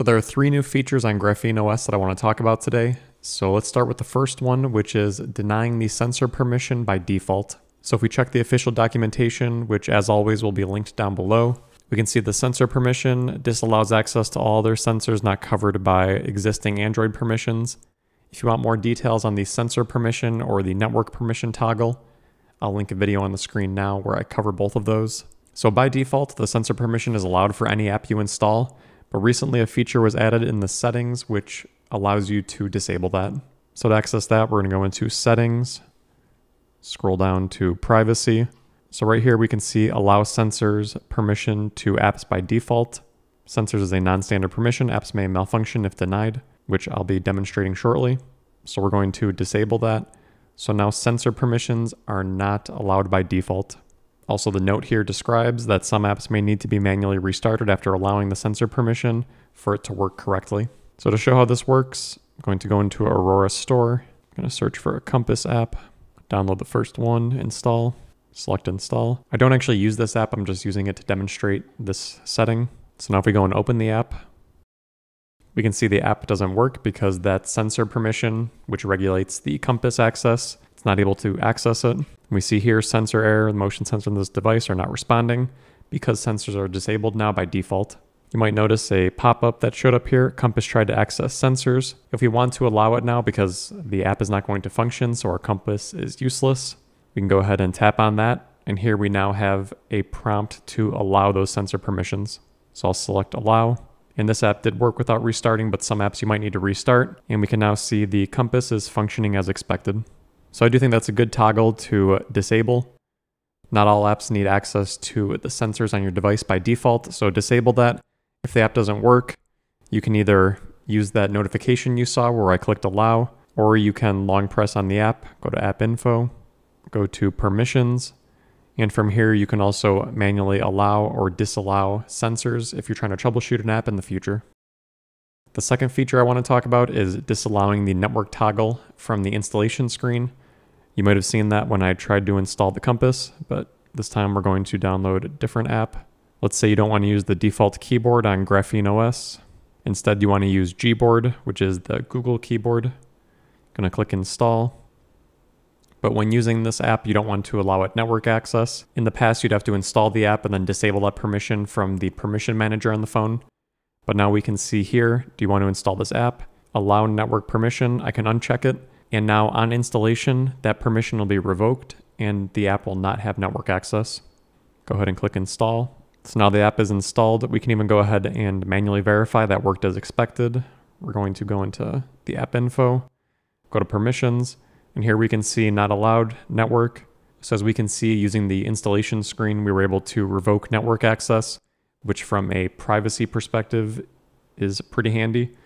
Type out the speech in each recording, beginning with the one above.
So there are three new features on Graphene OS that I want to talk about today. So let's start with the first one, which is denying the sensor permission by default. So if we check the official documentation, which as always will be linked down below, we can see the sensor permission disallows access to all other sensors not covered by existing Android permissions. If you want more details on the sensor permission or the network permission toggle, I'll link a video on the screen now where I cover both of those. So by default, the sensor permission is allowed for any app you install, but recently a feature was added in the settings which allows you to disable that. So to access that, we're gonna go into settings, scroll down to privacy. So right here we can see allow sensors permission to apps by default. Sensors is a non-standard permission. Apps may malfunction if denied, which I'll be demonstrating shortly. So we're going to disable that. So now sensor permissions are not allowed by default. Also, the note here describes that some apps may need to be manually restarted after allowing the sensor permission for it to work correctly. So to show how this works, I'm going to go into Aurora Store. I'm going to search for a Compass app, download the first one, install, select install. I don't actually use this app, I'm just using it to demonstrate this setting. So now if we go and open the app, we can see the app doesn't work because that sensor permission, which regulates the compass access, it's not able to access it. We see here sensor error, the motion sensor on this device are not responding because sensors are disabled now by default. You might notice a pop-up that showed up here. Compass tried to access sensors. If we want to allow it now because the app is not going to function, so our compass is useless, we can go ahead and tap on that. And here we now have a prompt to allow those sensor permissions. So I'll select allow. And this app did work without restarting, but some apps you might need to restart. And we can now see the compass is functioning as expected. So I do think that's a good toggle to disable. Not all apps need access to the sensors on your device by default, so disable that. If the app doesn't work, you can either use that notification you saw where I clicked allow, or you can long press on the app, go to app info, go to permissions, and from here you can also manually allow or disallow sensors if you're trying to troubleshoot an app in the future. The second feature I want to talk about is disallowing the network toggle from the installation screen. You might have seen that when I tried to install the Compass, but this time we're going to download a different app. Let's say you don't want to use the default keyboard on Graphene OS. Instead, you want to use Gboard, which is the Google keyboard. I'm Going to click install. But when using this app, you don't want to allow it network access. In the past, you'd have to install the app and then disable that permission from the permission manager on the phone. But now we can see here, do you want to install this app? Allow network permission, I can uncheck it. And now on installation, that permission will be revoked and the app will not have network access. Go ahead and click install. So now the app is installed. We can even go ahead and manually verify that worked as expected. We're going to go into the app info, go to permissions, and here we can see not allowed network. So as we can see using the installation screen, we were able to revoke network access which from a privacy perspective is pretty handy.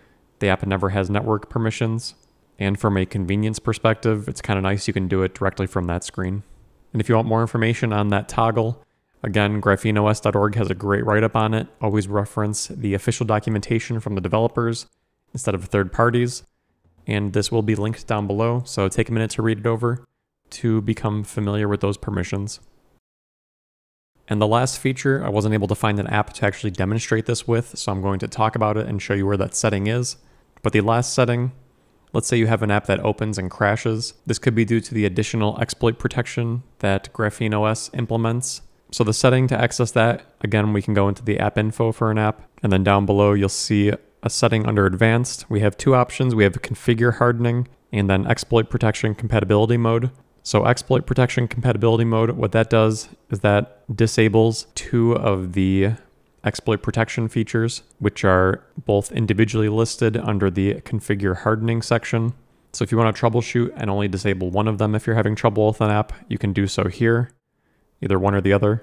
The app never has network permissions. And from a convenience perspective, it's kind of nice you can do it directly from that screen. And if you want more information on that toggle, again, grapheneos.org has a great write up on it. Always reference the official documentation from the developers instead of third parties. And this will be linked down below, so take a minute to read it over to become familiar with those permissions. And the last feature, I wasn't able to find an app to actually demonstrate this with, so I'm going to talk about it and show you where that setting is. But the last setting, let's say you have an app that opens and crashes. This could be due to the additional exploit protection that Graphene OS implements. So the setting to access that, again, we can go into the app info for an app, and then down below you'll see a setting under advanced. We have two options. We have configure hardening and then exploit protection compatibility mode. So exploit protection compatibility mode, what that does is that disables two of the exploit protection features, which are both individually listed under the configure hardening section. So if you want to troubleshoot and only disable one of them if you're having trouble with an app, you can do so here, either one or the other.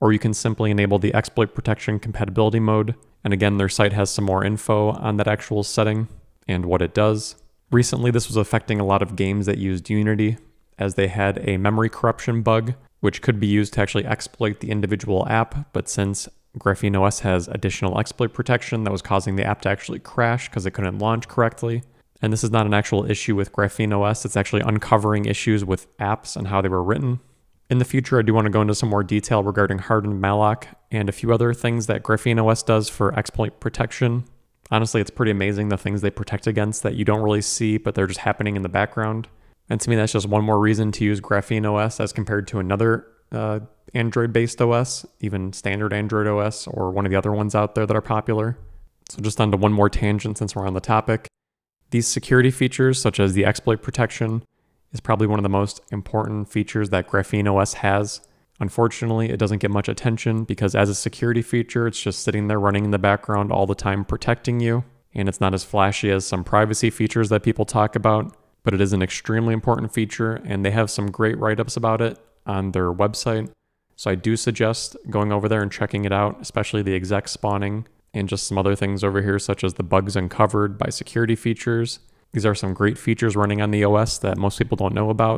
Or you can simply enable the exploit protection compatibility mode. And again, their site has some more info on that actual setting and what it does. Recently, this was affecting a lot of games that used Unity, as they had a memory corruption bug, which could be used to actually exploit the individual app. But since Graphene OS has additional exploit protection that was causing the app to actually crash because it couldn't launch correctly. And this is not an actual issue with Graphene OS, it's actually uncovering issues with apps and how they were written. In the future, I do want to go into some more detail regarding hardened malloc and a few other things that Graphene OS does for exploit protection. Honestly, it's pretty amazing the things they protect against that you don't really see, but they're just happening in the background. And to me, that's just one more reason to use Graphene OS as compared to another uh, Android based OS, even standard Android OS, or one of the other ones out there that are popular. So, just on to one more tangent since we're on the topic. These security features, such as the exploit protection, is probably one of the most important features that Graphene OS has. Unfortunately, it doesn't get much attention because, as a security feature, it's just sitting there running in the background all the time protecting you, and it's not as flashy as some privacy features that people talk about. But it is an extremely important feature, and they have some great write ups about it on their website. So I do suggest going over there and checking it out, especially the exec spawning and just some other things over here, such as the bugs uncovered by security features. These are some great features running on the OS that most people don't know about.